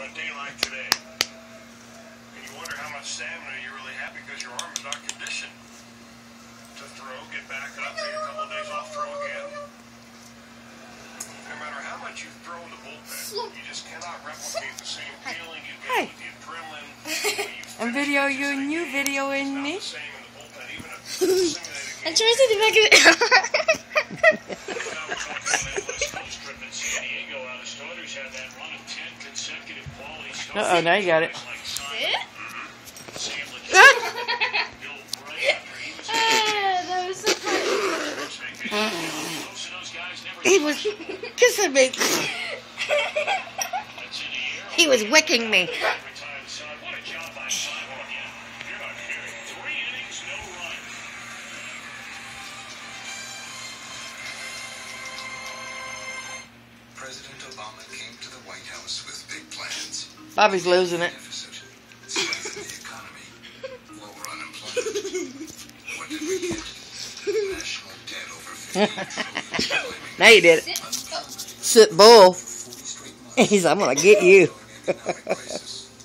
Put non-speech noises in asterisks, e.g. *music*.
on a day like today. And you wonder how much stamina you really have because your arm is not conditioned to throw, get back up, take a couple of days off, throw again. No matter how much you throw in the bullpen, you just cannot replicate the same feeling you Hi. get with the adrenaline. *laughs* I'm video you a and you game. videoing It's not me. the same in the bullpen, *laughs* *laughs* Uh oh, now you got it. That was. He was kissing me. He was wicking me. President Obama came to the White House with big plans. Bobby's losing it. Deficit, strengthen the economy, lower unemployment. What did we get? National debt over 15 trillion. Now you did it. Sit bull. 40 straight months. He's, I'm gonna get you. *laughs*